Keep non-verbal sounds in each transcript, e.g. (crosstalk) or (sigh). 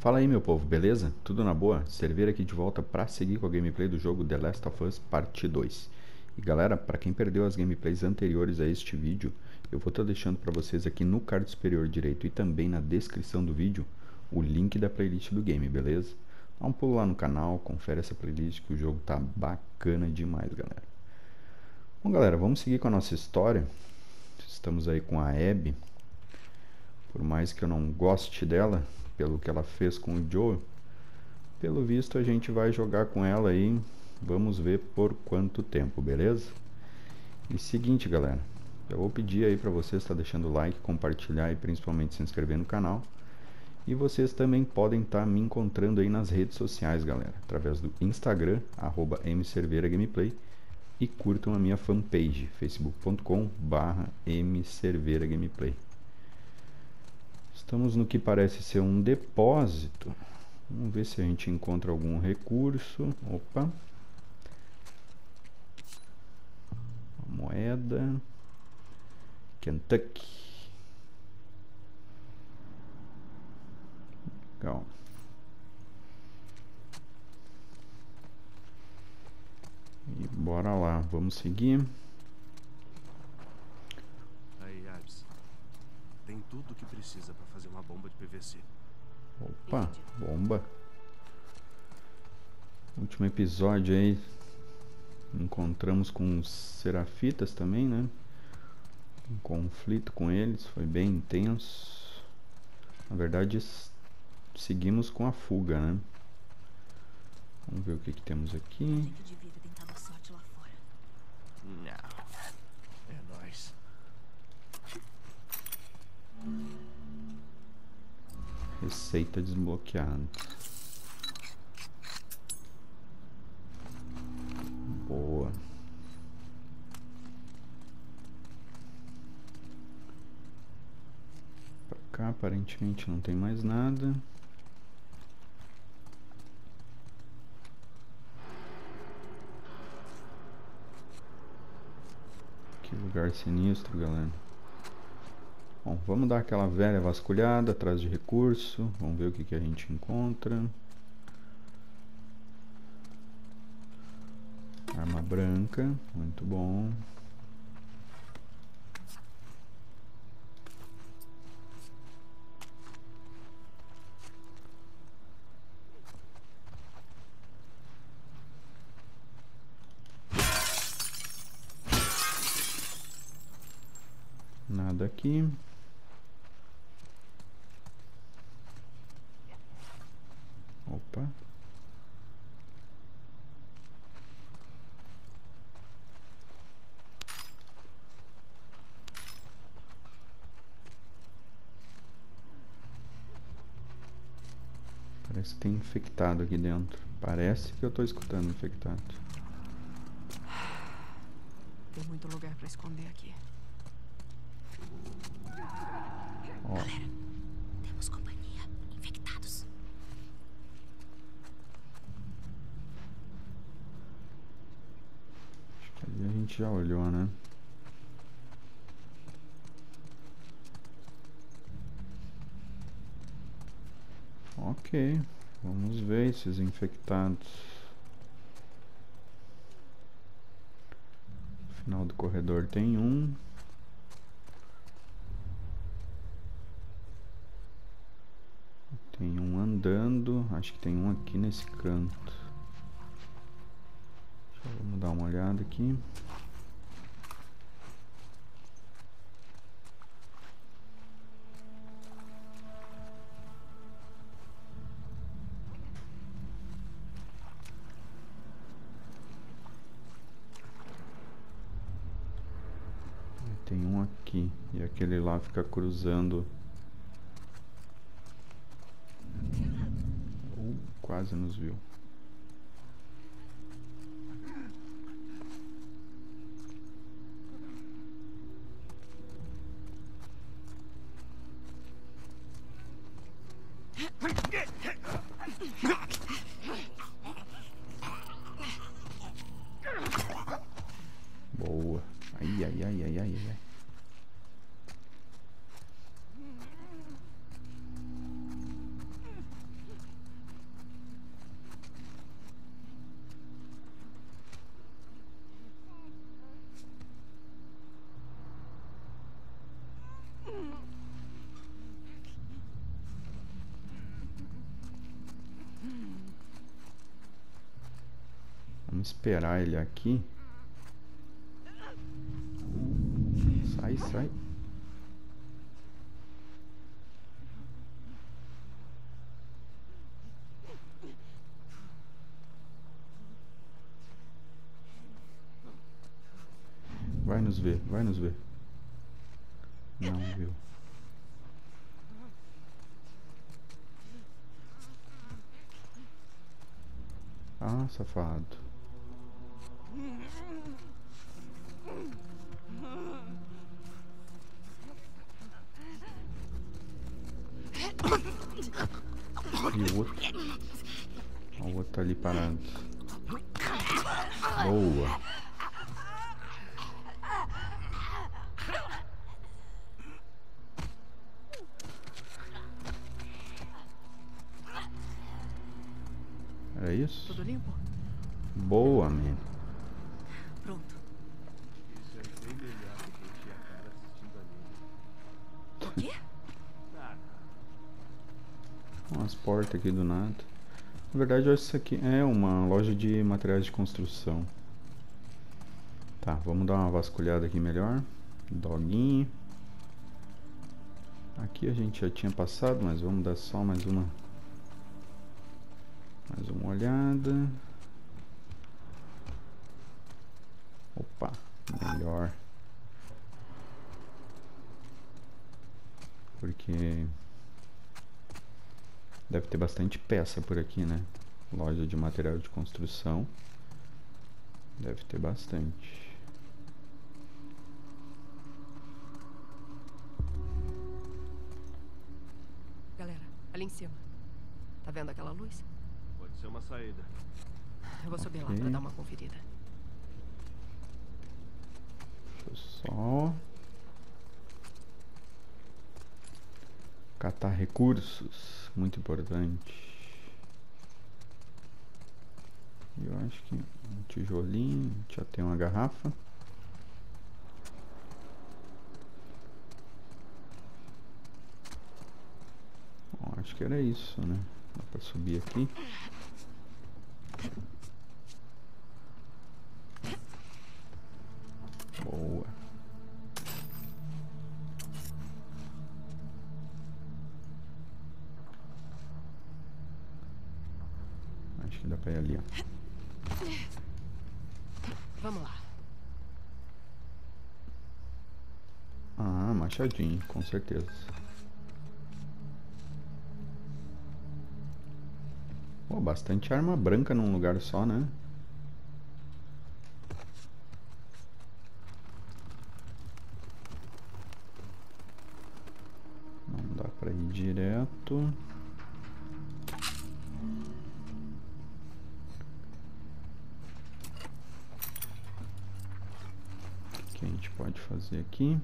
Fala aí meu povo, beleza? Tudo na boa? Cerveira aqui de volta para seguir com a gameplay do jogo The Last of Us Parte 2. E galera, para quem perdeu as gameplays anteriores a este vídeo, eu vou estar tá deixando para vocês aqui no card superior direito e também na descrição do vídeo o link da playlist do game, beleza? Dá um pulo lá no canal, confere essa playlist que o jogo tá bacana demais, galera. Bom galera, vamos seguir com a nossa história. Estamos aí com a Abby. Por mais que eu não goste dela, pelo que ela fez com o Joe, pelo visto a gente vai jogar com ela aí, vamos ver por quanto tempo, beleza? E seguinte galera, eu vou pedir aí para vocês estar tá deixando like, compartilhar e principalmente se inscrever no canal. E vocês também podem estar tá me encontrando aí nas redes sociais, galera, através do Instagram, arroba mcerveiragameplay e curtam a minha fanpage, facebook.com barra mcerveiragameplay. Estamos no que parece ser um depósito. Vamos ver se a gente encontra algum recurso. Opa. moeda. Kentucky. Legal. E bora lá, vamos seguir. Tem tudo o que precisa para fazer uma bomba de PVC. Opa, bomba. Último episódio aí. Encontramos com os serafitas também, né? Um conflito com eles, foi bem intenso. Na verdade, seguimos com a fuga, né? Vamos ver o que, que temos aqui. Receita desbloqueada. Boa. Pra cá aparentemente não tem mais nada. Que lugar sinistro, galera. Bom, vamos dar aquela velha vasculhada atrás de recurso. Vamos ver o que, que a gente encontra. Arma branca, muito bom. Nada aqui. Opa. Parece que tem infectado aqui dentro. Parece que eu estou escutando infectado. Tem muito lugar para esconder aqui. Ó. Galera, temos companhia. Infectados. Acho que ali a gente já olhou, né? Ok, vamos ver esses infectados. Final do corredor tem um. Tem um andando, acho que tem um aqui nesse canto. Vamos dar uma olhada aqui. Aqui e aquele lá fica cruzando quase nos viu. Boa. Ai, ai, ai, ai, ai, ai. Vamos esperar ele aqui. Sai, sai. Vai nos ver, vai nos ver. Não viu. Ah, safado. E o outro? O outro tá ali parado. Boa. Umas portas aqui do nada. Na verdade, eu acho que isso aqui é uma loja de materiais de construção. Tá, vamos dar uma vasculhada aqui melhor. Doguinho. Aqui a gente já tinha passado, mas vamos dar só mais uma mais uma olhada. Opa, melhor. Porque deve ter bastante peça por aqui, né? Loja de material de construção. Deve ter bastante. Galera, ali em cima. Tá vendo aquela luz? Pode ser uma saída. Eu vou subir lá Ok. pra dar uma conferida. Deixa eu só catar recursos, muito importante. Eu acho que um tijolinho, já tem uma garrafa. Bom, acho que era isso, né? Dá pra subir aqui. Boa. Acho que dá pra ir ali, ó. Vamos lá. Machadinho, com certeza. Pô, bastante arma branca num lugar só, né? Não dá pra ir direto. O que a gente pode fazer aqui?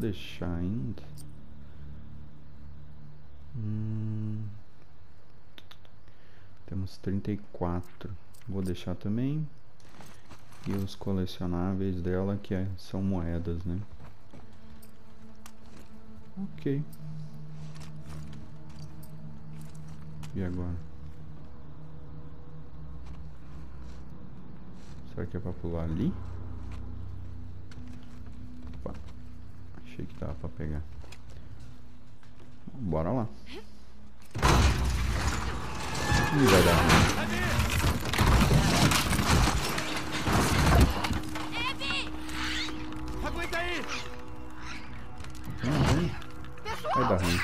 Deixar ainda. Hum, temos 34. Vou deixar também. E os colecionáveis dela que é- são moedas, né? Ok. E agora? Será que é pra pular ali? Achei que dava pra pegar. Bora lá. Ih, vai dar ruim. Aguenta aí! Vai dar ruim.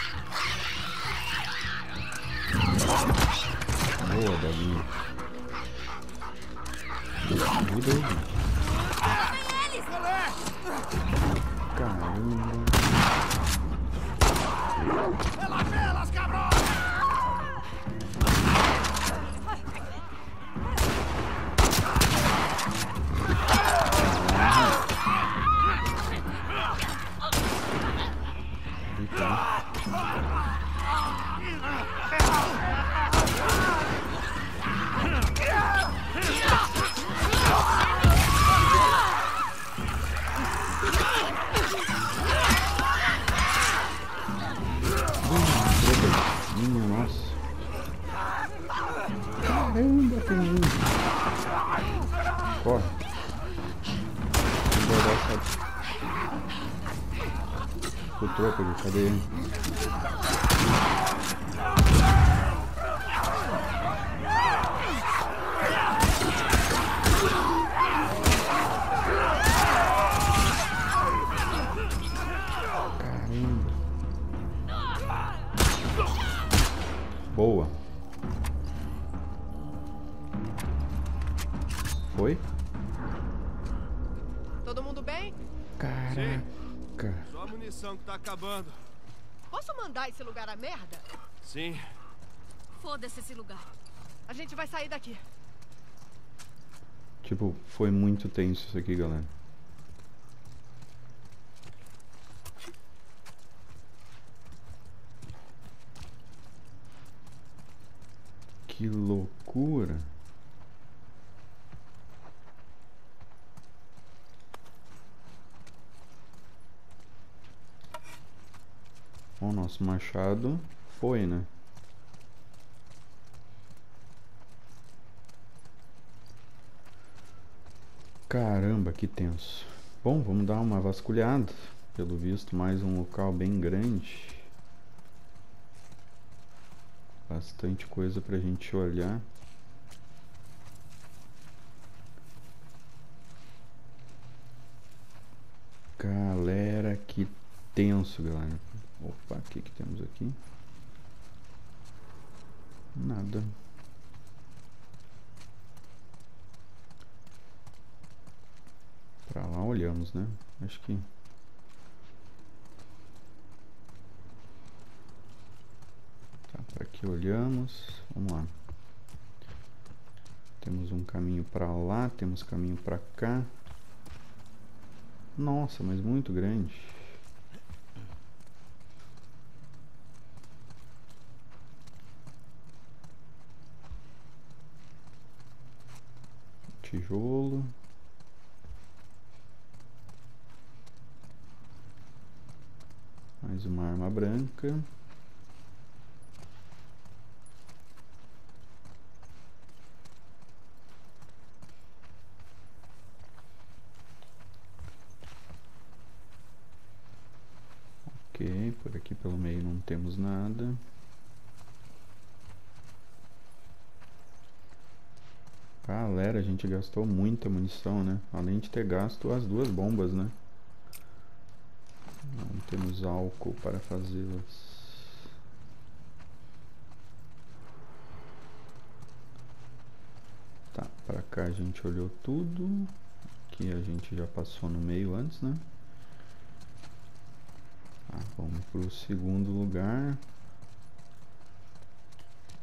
Boa, Doguinho. Ajuda aí, Caramba. Pelas velas, cabrão! O troco acabando. Posso mandar esse lugar a merda? Sim. Foda-se esse lugar. A gente vai sair daqui. Tipo, foi muito tenso isso aqui, galera. Que loucura. O nosso machado foi, né? Caramba, que tenso. Bom, vamos dar uma vasculhada. Pelo visto, mais um local bem grande. Bastante coisa pra gente olhar. Galera, que tenso, galera. Opa, o que que temos aqui? Nada. Pra lá olhamos, né? Acho que. Tá, para aqui olhamos. Vamos lá. Temos um caminho para lá, temos caminho para cá. Nossa, mas muito grande. Tijolo. Mais uma arma branca. Ok, por aqui pelo meio não temos nada. Galera, a gente gastou muita munição, né? Além de ter gasto as duas bombas, né? Não temos álcool para fazê-las. Tá, pra cá a gente olhou tudo. Aqui a gente já passou no meio antes, né? Tá, vamos pro segundo lugar.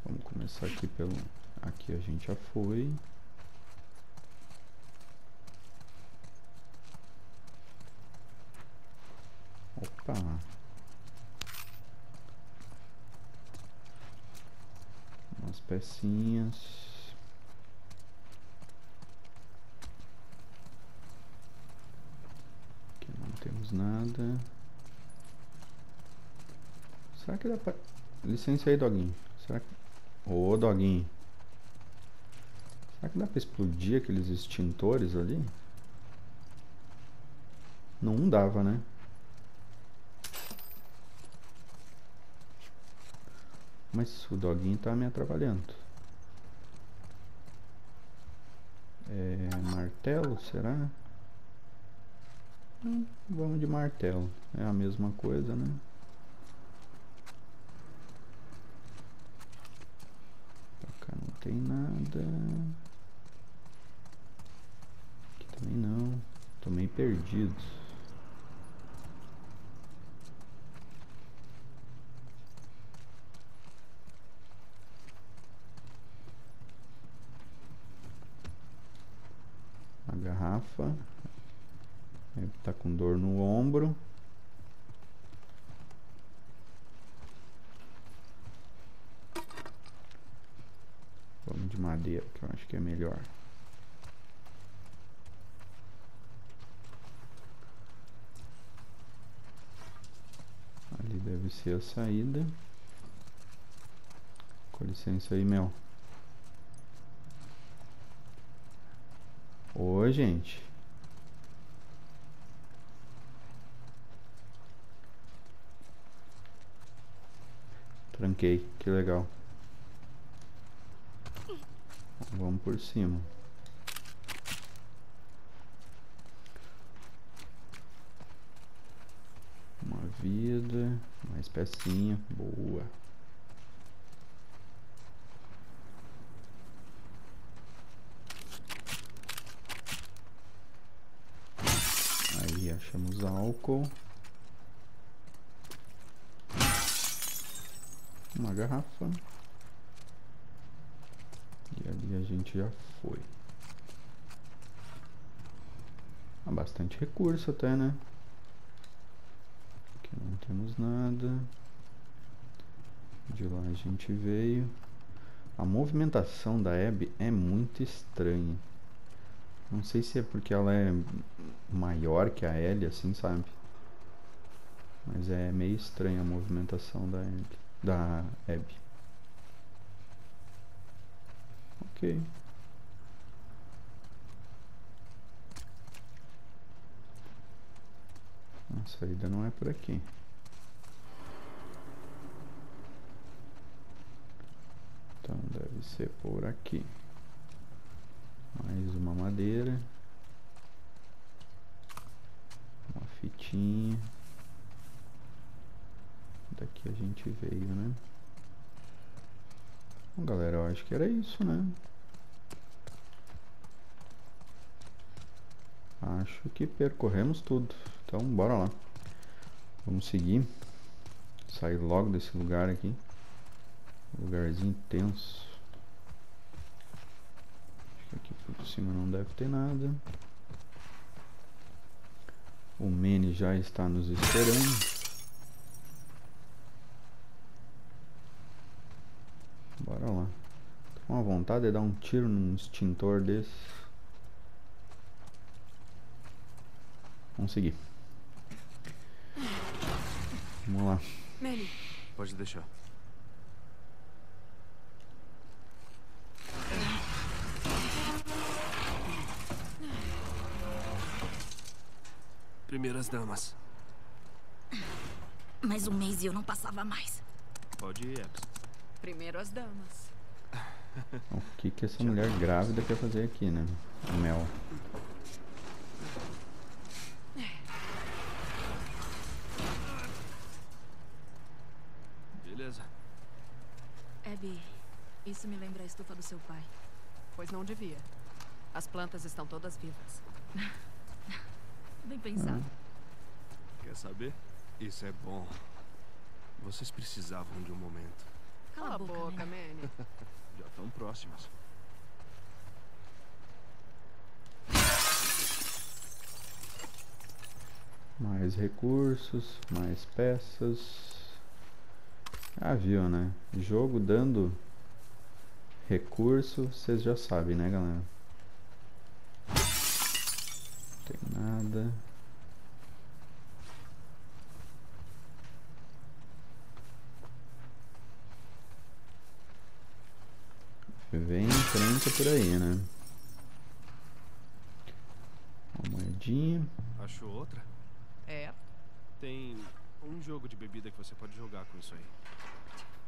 Vamos começar aqui pelo... Aqui a gente já foi. Opa. Umas pecinhas. Temos nada. Será que dá pra... Licença aí, doguinho. Será que... Ô, doguinho. Será que dá pra explodir aqueles extintores ali? Não dava, né? Mas o doguinho tá me atrapalhando. É, martelo, será? Hum, vamos de martelo. É a mesma coisa, né? Pra cá não tem nada. Aqui também não. Tô meio perdido. A garrafa. Ele tá com dor no ombro. Vamos de madeira, que eu acho que é melhor. Ali deve ser a saída. Com licença aí, Mel. gente. Tranquei, que legal. Vamos por cima. Uma vida, mais pecinha, boa. Álcool. Uma garrafa. E ali a gente já foi. Há bastante recurso até, né? Aqui não temos nada. De lá a gente veio. A movimentação da Abby é muito estranha. Não sei se é porque ela é maior que a Ellie, assim, sabe? Mas é meio estranha a movimentação da Abby. Da. Ok. A saída não é por aqui. Então deve ser por aqui. Mais uma madeira. Uma fitinha. Daqui a gente veio, né? Bom, galera, eu acho que era isso, né? Acho que percorremos tudo. Então, bora lá. Vamos seguir. Sair logo desse lugar aqui. Lugarzinho tenso. Acho que aqui por cima não deve ter nada. O Manny já está nos esperando. Bora lá. Tô com uma vontade de dar um tiro num extintor desse. Vamos seguir. Vamos lá. Manny, Pode deixar. Primeiras damas. Mais um mês e eu não passava mais. Pode ir, X. primeiro as damas. O que que essa mulher grávida quer fazer aqui, né? Mel. Beleza. Abby, isso me lembra a estufa do seu pai. Pois não devia. As plantas estão todas vivas. (laughs) Bem pensado. Quer saber? Isso é bom. Vocês precisavam de um momento. Cala a boca, né? Manny. (laughs) Já estão próximas. Mais recursos, mais peças. Ah, viu, né? Jogo dando recurso, vocês já sabem, né, galera? Não tem nada. Vem em frente por aí, né? Uma moedinha. Achou outra? É, Tem um jogo de bebida que você pode jogar com isso aí.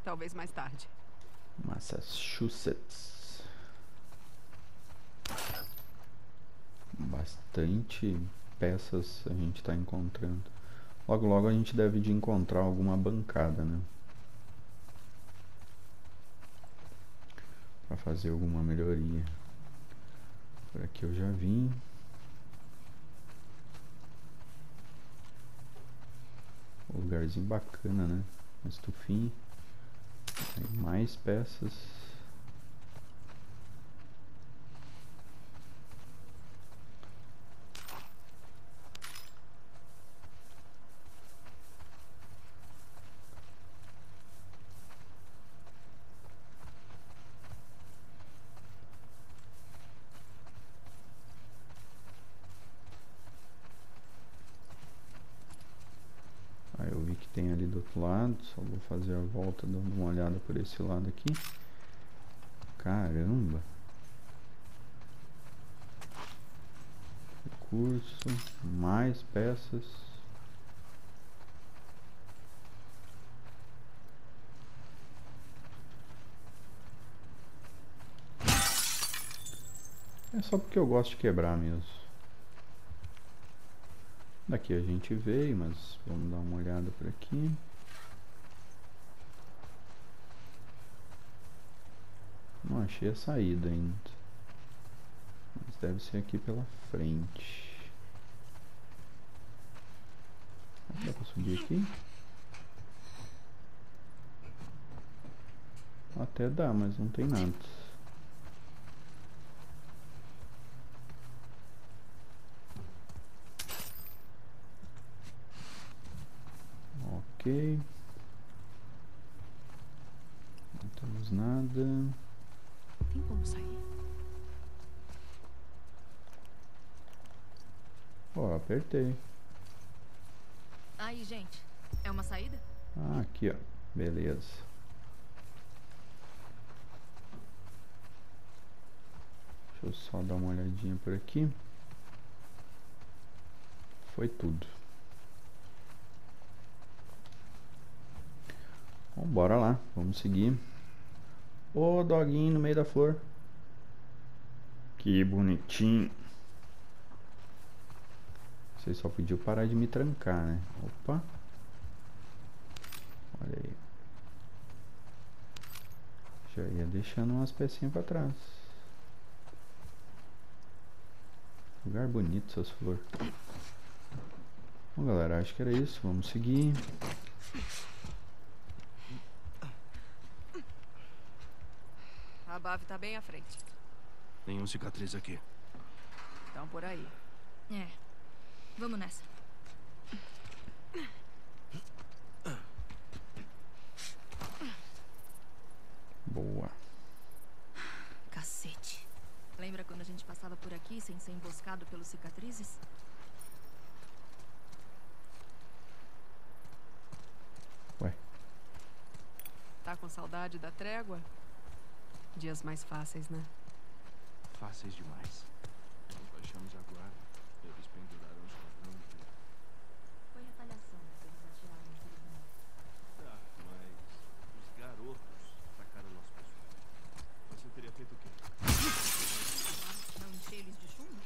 talvez mais tarde. Massachusetts. Bastante peças a gente está encontrando. Logo, logo a gente deve de encontrar alguma bancada, né? Para fazer alguma melhoria. Por aqui eu já vim. Um lugarzinho bacana, né? Uma estufinha. Mais peças. Só vou fazer a volta dando uma olhada por esse lado aqui. Caramba! Recurso, mais peças. É só porque eu gosto de quebrar mesmo. Daqui a gente veio, mas vamos dar uma olhada por aqui. Não achei a saída ainda. Mas deve ser aqui pela frente. Dá pra subir aqui? Até dá, mas não tem nada. Ok. Não temos nada. Tem como sair? Ó, apertei. Aí, gente. É uma saída? Ah, aqui, ó. Beleza. Deixa eu só dar uma olhadinha por aqui. Foi tudo. Bom, bora lá. Vamos seguir. Ô, doguinho no meio da flor. Que bonitinho. Você só pediu parar de me trancar, né? Opa. Olha aí. Já ia deixando umas pecinhas pra trás. Lugar bonito essas flores. Bom, galera, acho que era isso. Vamos seguir. A Bave tá bem à frente. Nenhum cicatriz aqui. Então por aí. É. Vamos nessa. Boa. Cacete. Lembra quando a gente passava por aqui sem ser emboscado pelos cicatrizes? Ué, Tá com saudade da trégua? Dias mais fáceis, né? Fáceis demais. Nós baixamos a guarda. Eles penduraram os ladrões. Foi retaliação que eles atiraram naquele mundo. Tá, mas os garotos atacaram nosso pessoal. Você teria feito o quê? Não encher eles de chumbo?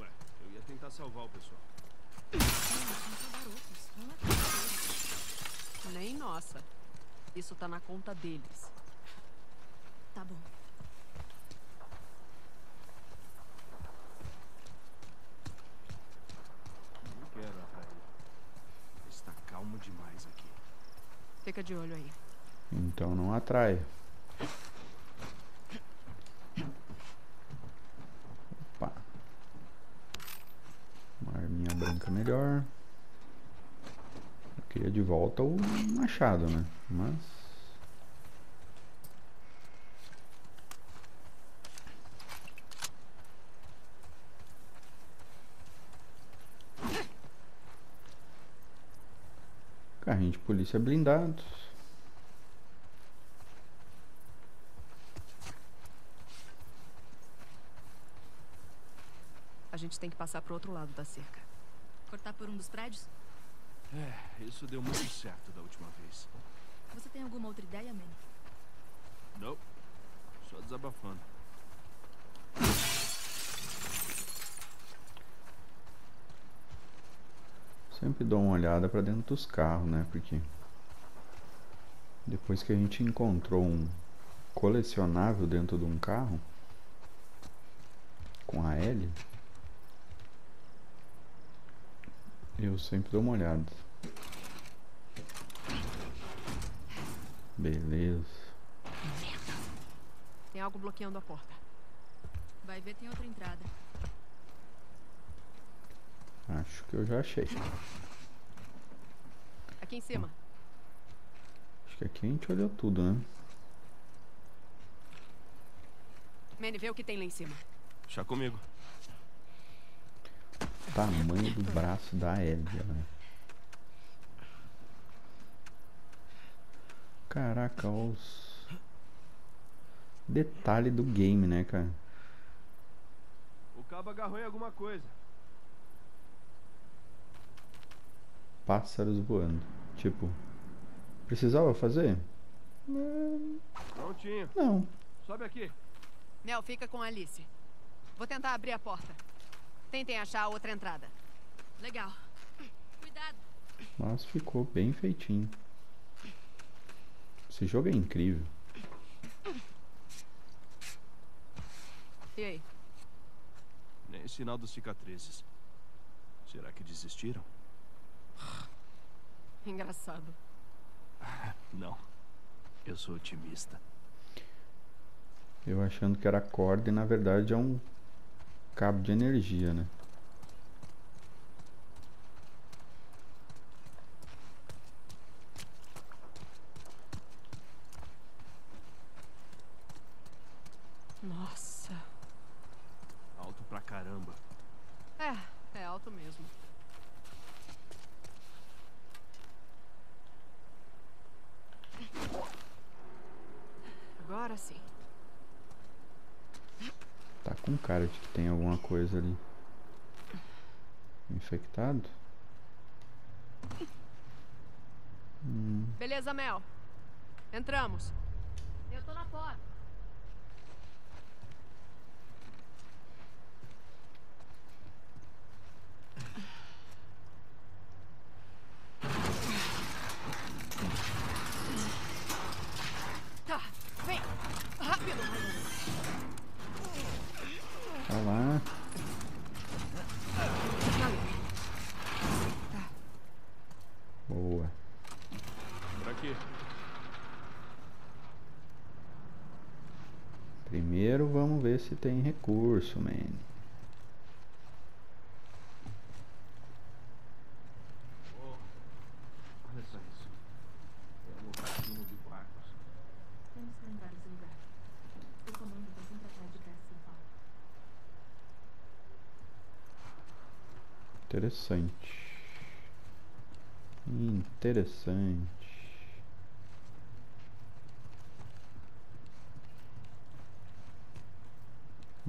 Ué, eu ia tentar salvar o pessoal. Não, são só garotos. Não é. Nem nossa. Isso tá na conta deles. Tá bom. Não quero atrair. Está calmo demais aqui. Fica de olho aí. então não atrai. Opa. Uma arminha branca melhor. Eu queria de volta o machado, né? Mas. De polícia blindado. A gente tem que passar pro outro lado da cerca. Cortar por um dos prédios? É, isso deu muito certo da última vez. Você tem alguma outra ideia, Manny? Não. Só desabafando. Sempre dou uma olhada pra dentro dos carros, né? Porque depois que a gente encontrou um colecionável dentro de um carro com a L, eu sempre dou uma olhada. Beleza. Tem algo bloqueando a porta. Vai ver, tem outra entrada. Acho que eu já achei. Aqui em cima. Acho que aqui a gente olhou tudo, né? Manny, vê o que tem lá em cima. Chá comigo. Tamanho do braço da Elvia, né? Caraca, olha os detalhe do game, né, cara? O cabo agarrou em alguma coisa. Pássaros voando. Tipo, precisava fazer? Prontinho. Não. Sobe aqui. Mel, fica com a Alice. Vou tentar abrir a porta. Tentem achar a outra entrada. Legal. Cuidado. Mas ficou bem feitinho. Esse jogo é incrível. E aí? Nem sinal dos cicatrizes. Será que desistiram? (laughs) Engraçado. (laughs) Não. Eu sou otimista. Eu achando que era corda e na verdade é um cabo de energia, né? Nossa. Alto pra caramba. É, é alto mesmo. Agora sim. Tá com cara de que tem alguma coisa ali. Infectado? Hum, Beleza, Mel. Entramos. Eu tô na porta. Tá, vem. Rápido. tá lá. Boa. Por aqui. Primeiro vamos ver se tem recurso, man. Olha só isso. É um cassino de quartos. Temos que lembrar lugar. O comando está sempre atrás de São Paulo. Interessante. Interessante.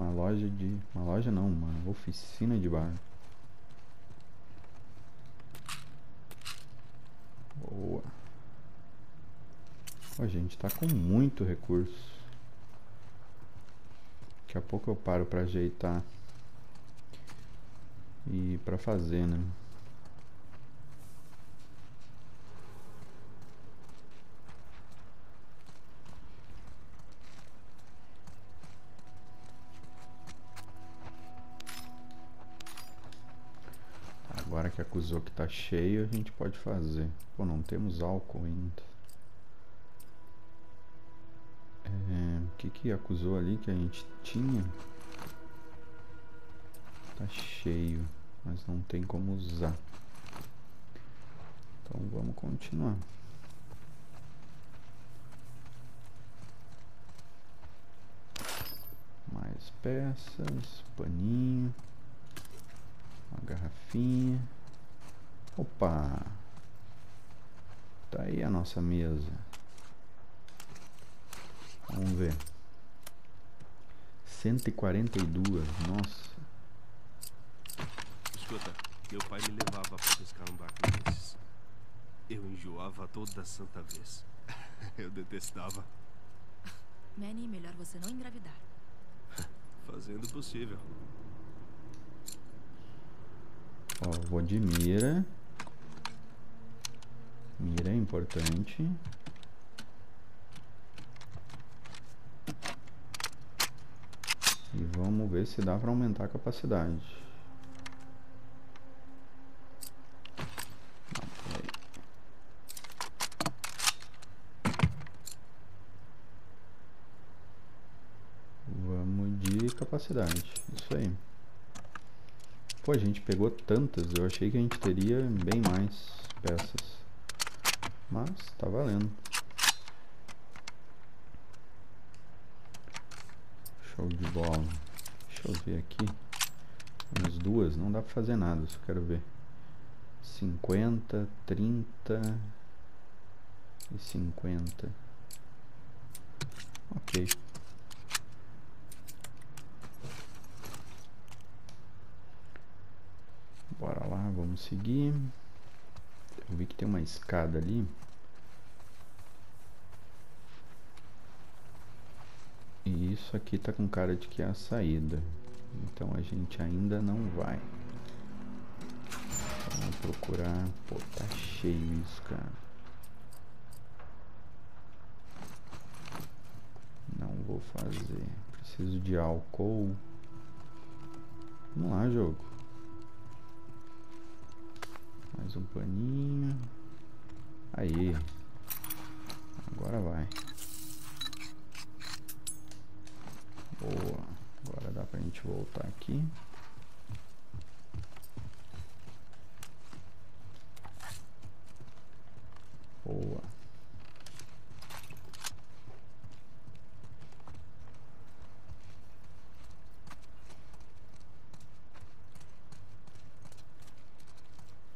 Uma loja de. Uma loja não, uma oficina de bar. Boa. Ó, gente, tá com muito recurso. Daqui a pouco eu paro pra ajeitar e pra fazer, né? Acusou que tá cheio, a gente pode fazer. Pô, não temos álcool ainda. É, o que que acusou ali que a gente tinha? Tá cheio, mas não tem como usar. Então vamos continuar. Mais peças, paninho, uma garrafinha. Opa! Tá aí a nossa mesa. Vamos ver. 142, nossa. Escuta, meu pai me levava pra pescar um barco desses. Eu enjoava toda santa vez. (laughs) Eu detestava. Manny, melhor você não engravidar. (laughs) Fazendo o possível. Ó, vou de mira. Mira é importante. E vamos ver se dá para aumentar a capacidade. Vamos de capacidade. Isso aí. Pô, a gente pegou tantas, eu achei que a gente teria bem mais peças. Mas tá valendo. Show de bola. Deixa eu ver aqui. Umas duas, não dá pra fazer nada, só quero ver. 50, 30 e 50. Ok. Bora lá, vamos seguir. Eu vi que tem uma escada ali. E isso aqui tá com cara de que é a saída. Então a gente ainda não vai. Vamos procurar. Pô, tá cheio isso, cara. Não vou fazer. Preciso de álcool. Vamos lá, jogo. Mais um paninho. Aí. Agora vai. Boa. Agora dá pra gente voltar aqui. Boa.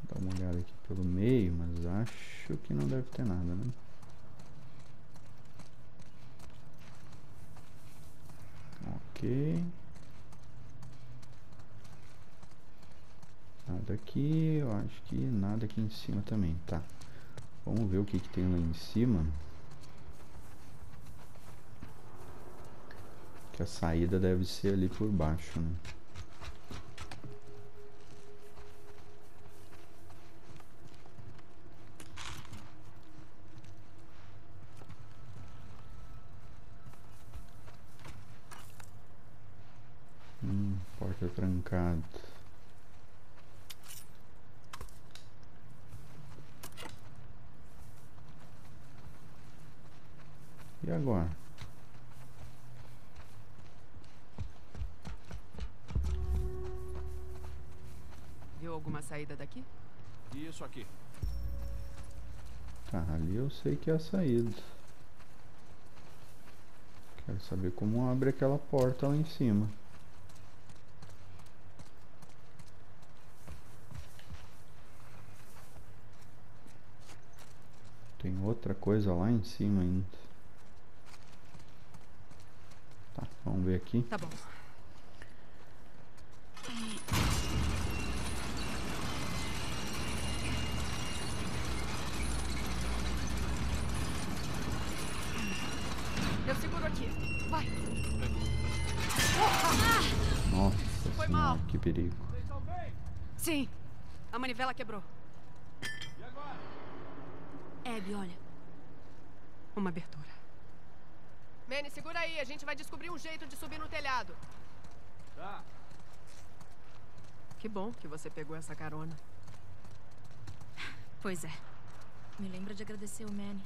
Dá uma olhada aqui pelo meio, mas acho que não deve ter nada, né? Ok. Nada aqui, eu acho que nada aqui em cima também, tá. Vamos ver o que, que tem lá em cima. Que a saída deve ser ali por baixo, né? Hum, porta trancada. E agora? Viu alguma saída daqui? Isso aqui. Tá, ali eu sei que é a saída. Quero saber como abre aquela porta lá em cima. Tem outra coisa lá em cima ainda. Tá, vamos ver aqui. Tá bom. Manivela quebrou. Abby, olha. Uma abertura. Manny, segura aí. A gente vai descobrir um jeito de subir no telhado. Tá. Que bom que você pegou essa carona. Pois é. Me lembra de agradecer o Manny.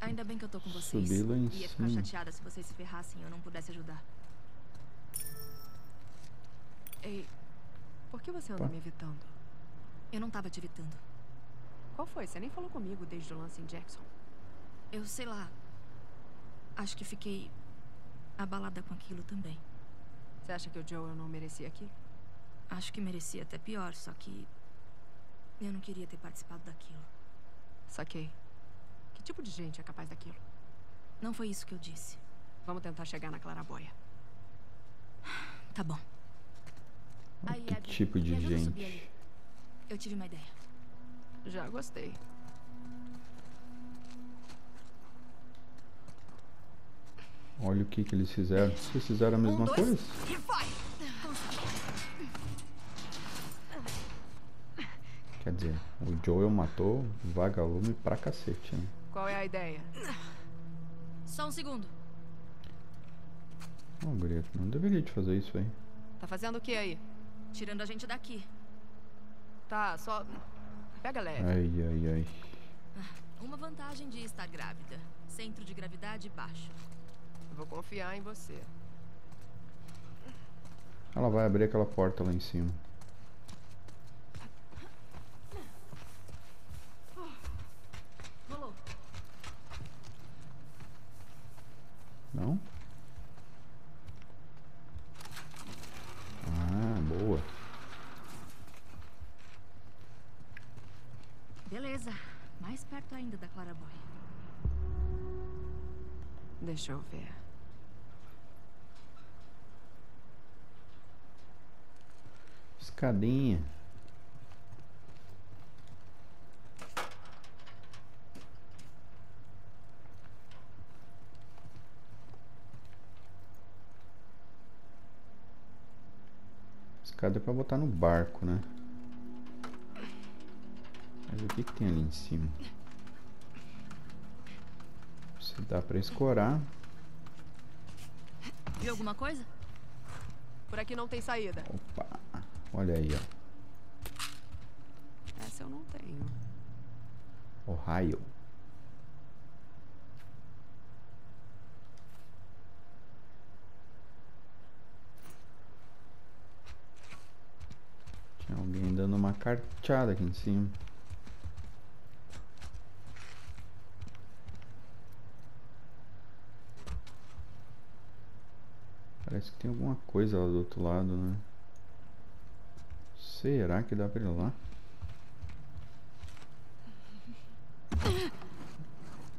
Ainda bem que eu tô com vocês. Subi lá em Ia ficar cima. chateada se vocês se ferrassem e eu não pudesse ajudar. Ei, por que você anda Pá. me evitando? Eu não tava te evitando. Qual foi? Você nem falou comigo desde o lance em Jackson. Eu sei lá. Acho que fiquei abalada com aquilo também. Você acha que o Joel não merecia aqui? Acho que merecia até pior, só que eu não queria ter participado daquilo. Saquei. Que tipo de gente é capaz daquilo? Não foi isso que eu disse. Vamos tentar chegar na claraboia. Tá bom. Aí, Abby, tipo de gente? Eu tive uma ideia. Já gostei. Olha o que que eles fizeram. Vocês fizeram a mesma dois, coisa? E vai! Quer dizer, o Joel matou vagalume pra cacete, né? Qual é a ideia? Só um segundo. Ô, guria, tu não deveria te fazer isso aí. Tá fazendo o que aí? Tirando a gente daqui. Tá, só. Pega leve. Ai, ai, ai. Uma vantagem de estar grávida. Centro de gravidade baixo. Vou confiar em você. Ela vai abrir aquela porta lá em cima. Rolou. Não? Ah, boa. Beleza. Mais perto ainda da Claraboy. Deixa eu ver. Escadinha. escada é botar no barco, né? Mas o que que tem ali em cima? Se dá pra escorar. Viu alguma coisa? Por aqui não tem saída. Opa, olha aí, ó. Essa eu não tenho. Ohio. Tinha alguém dando uma carteada aqui em cima. Parece que tem alguma coisa lá do outro lado, né? Será que dá pra ir lá?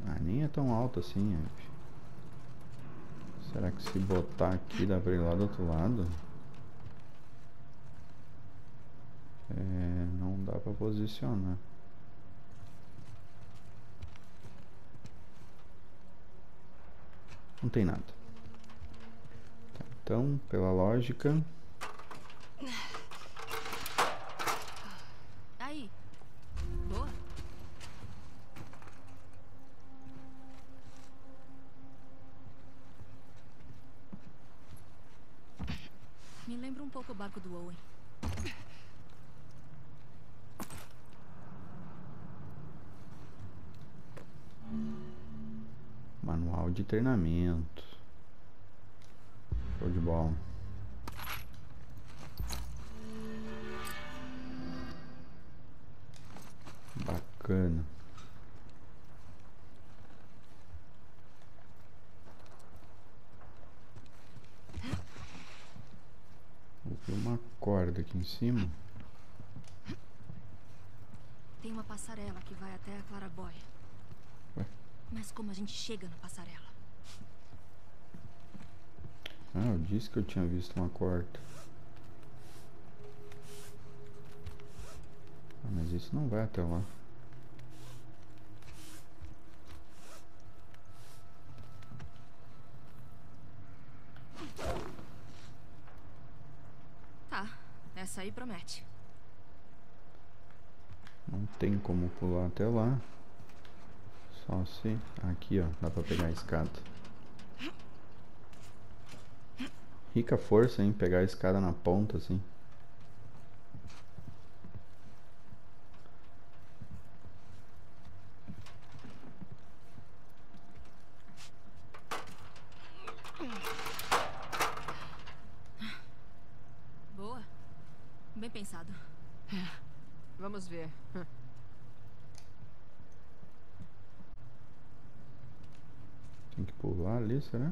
Ah, nem é tão alto assim, gente. Será que se botar aqui dá pra ir lá do outro lado? É, não dá pra posicionar. Não tem nada. Então, pela lógica, Aí. Boa. Me lembra um pouco o barco do Owen. manual de treinamento. Show de bola. Bacana. Vou uma corda aqui em cima. Tem uma passarela que vai até a Claraboia. Ué? Mas como a gente chega na passarela? Ah, eu disse que eu tinha visto uma corda. Ah, mas isso não vai até lá. Tá, essa aí promete. Não tem como pular até lá. Só se. Aqui, ó. Dá pra pegar a escada. Rica força, hein? Pegar a escada na ponta, assim. Boa. Bem pensado. Vamos ver. Tem que pular ali, será?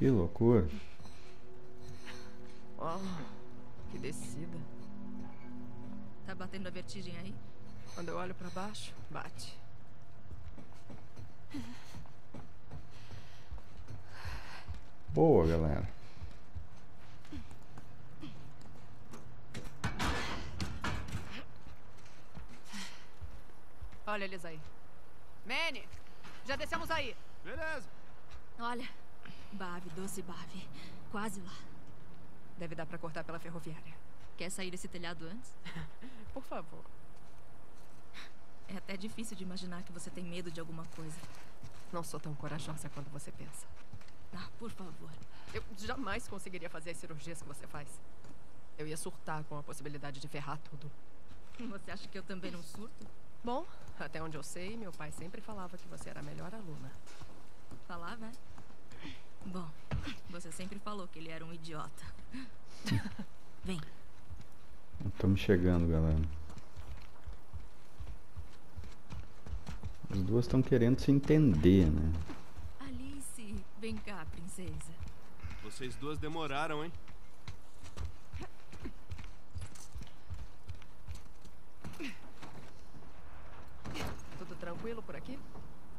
Que loucura. Uau, que descida. Tá batendo a vertigem aí? Quando eu olho pra baixo, bate. Boa, galera. Olha eles aí. Manny, já descemos aí. Beleza. Olha. Bave, doce Bave. Quase lá. Deve dar pra cortar pela ferroviária. Quer sair desse telhado antes? (laughs) Por favor. É até difícil de imaginar que você tem medo de alguma coisa. Não sou tão corajosa quanto você pensa. Ah, por favor. Eu jamais conseguiria fazer as cirurgias que você faz. Eu ia surtar com a possibilidade de ferrar tudo. (laughs) Você acha que eu também não surto? Bom, até onde eu sei, meu pai sempre falava que você era a melhor aluna. Falava, é? Bom, você sempre falou que ele era um idiota. (laughs) Vem. Estamos chegando, galera. As duas estão querendo se entender, né? Alice, vem cá, princesa. Vocês duas demoraram, hein? Tudo tranquilo por aqui?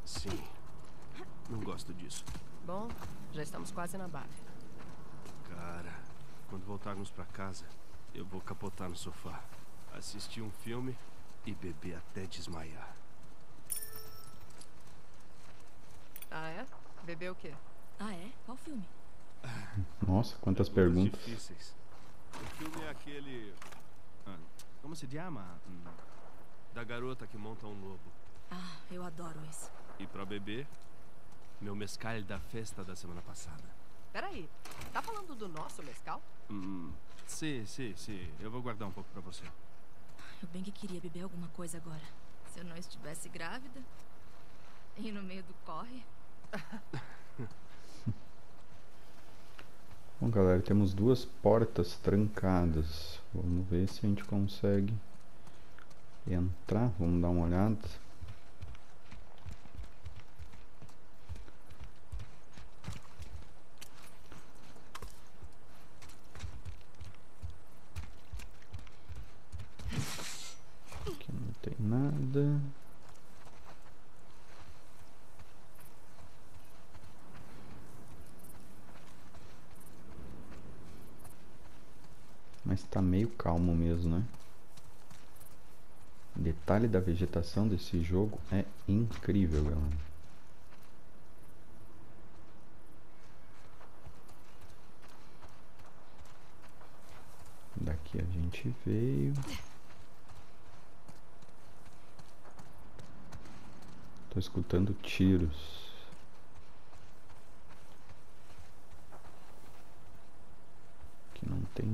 Sim. Não gosto disso. Bom, já estamos quase na base. Cara, quando voltarmos pra casa, eu vou capotar no sofá, assistir um filme e beber até desmaiar. Ah, é? Bebeu o quê? Ah, é? Qual filme? (laughs) Nossa, quantas Perguntas perguntas. difíceis. O filme é aquele. ah, como se chama? Hum, Da garota que monta um lobo. Ah, eu adoro isso. E pra beber, meu mescal da festa da semana passada. Peraí, tá falando do nosso mescal? Hum, sim, sim, sim. Eu vou guardar um pouco pra você. Eu bem que queria beber alguma coisa agora. Se eu não estivesse grávida e no meio do corre. (laughs) Bom, galera, temos duas portas trancadas. Vamos ver se a gente consegue entrar. Vamos dar uma olhada. Aqui não tem nada. Mas tá meio calmo mesmo, né? O detalhe da vegetação desse jogo é incrível, galera. Daqui a gente veio. Tô escutando tiros. Aqui não tem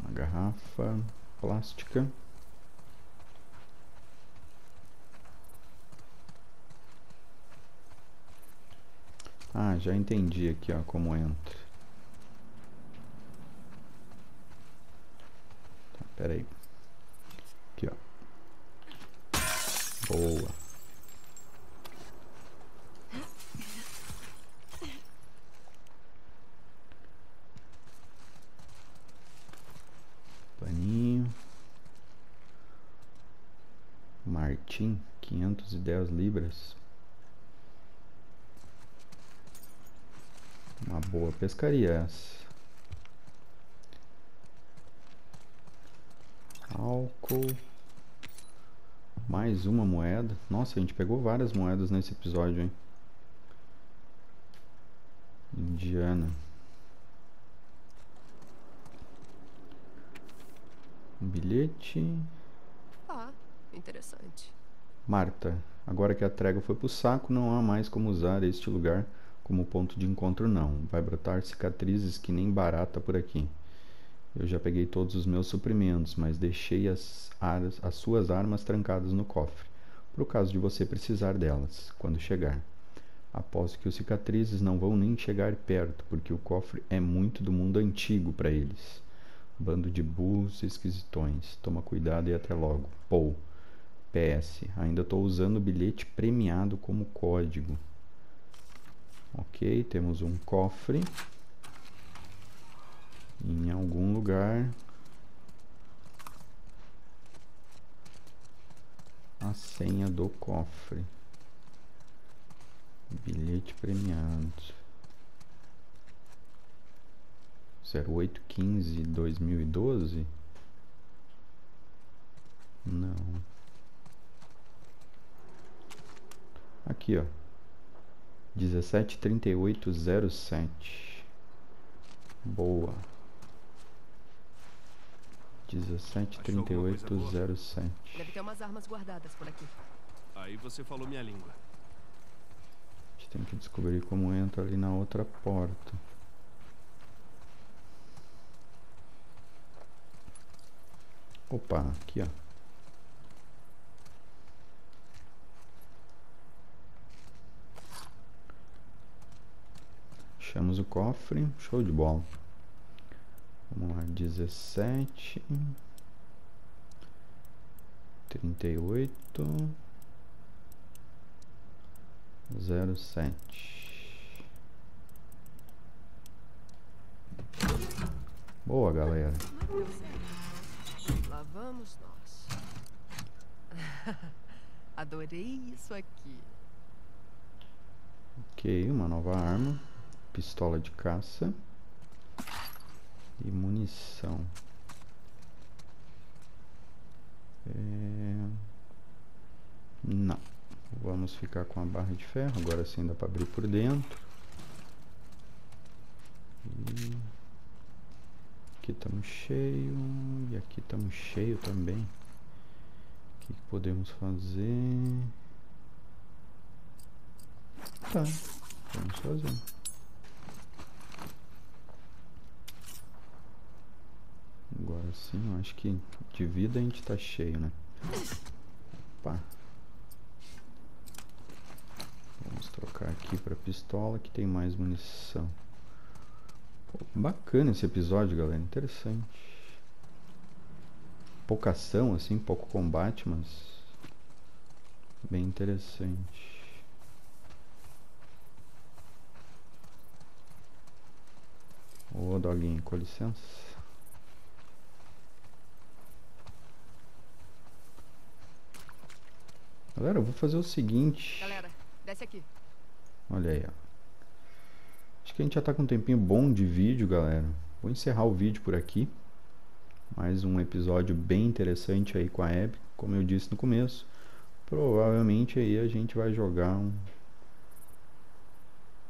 Uma garrafa plástica. Ah, já entendi aqui, ó, como entra. Tá, pera aí. Aqui, ó. Boa. Paninho. Martim, 510 libras. Uma boa pescaria essa. Álcool. Mais uma moeda. Nossa, a gente pegou várias moedas nesse episódio, hein? Indiana. Um bilhete. Ah, interessante. Marta, agora que a trégua foi pro saco, não há mais como usar este lugar como ponto de encontro, não. Vai brotar cicatrizes que nem barata por aqui. Eu já peguei todos os meus suprimentos, mas deixei as, as suas armas trancadas no cofre, pro caso de você precisar delas, quando chegar. Aposto que os cicatrizes não vão nem chegar perto, porque o cofre é muito do mundo antigo para eles. Bando de burros esquisitões. Toma cuidado e até logo. Paul. PS. Ainda estou usando o bilhete premiado como código. Ok, temos um cofre. Em algum lugar. A senha do cofre. Bilhete premiado. 0815 2012? Não. Aqui, ó. 173807. Boa. 173807. Deve ter umas armas guardadas por aqui. Aí você falou minha língua. A gente tem que descobrir como entra ali na outra porta. Opa, aqui ó. Achamos o cofre, show de bola. Vamos lá, 17 38 07 Boa, galera. Lá vamos nós. (laughs) Adorei isso aqui. Ok, uma nova arma. Pistola de caça. E munição. É... Não. Vamos ficar com a barra de ferro. Agora sim dá para abrir por dentro. E... Aqui estamos cheio. E aqui estamos cheio também. O que, que podemos fazer? Tá. Vamos fazer. Agora sim, eu acho que de vida a gente tá cheio, né? Opa. Vamos trocar aqui para pistola que tem mais munição. Pô, bacana esse episódio, galera. Interessante. Pouca ação, assim, pouco combate, mas bem interessante. Ô, doguinho, com licença. Galera, eu vou fazer o seguinte. Galera, desce aqui. Olha aí, ó. Acho que a gente já tá com um tempinho bom de vídeo, galera. Vou encerrar o vídeo por aqui. Mais um episódio bem interessante aí com a Abby. Como eu disse no começo, provavelmente aí a gente vai jogar um...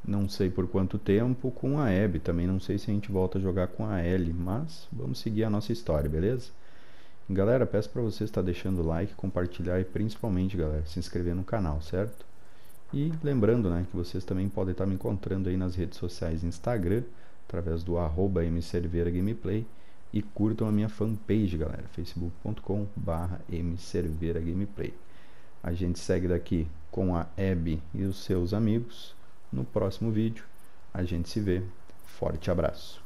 Não sei por quanto tempo com a Abby. Também não sei se a gente volta a jogar com a Ellie. Mas vamos seguir a nossa história, beleza? Galera, peço para você estar deixando o like, compartilhar e principalmente, galera, se inscrever no canal, certo? E lembrando, né, que vocês também podem estar me encontrando aí nas redes sociais Instagram, através do arroba mcerveiragameplay e curtam a minha fanpage, galera, facebook.com barra mcerveiragameplay. A gente segue daqui com a Abby e os seus amigos. No próximo vídeo, a gente se vê. Forte abraço.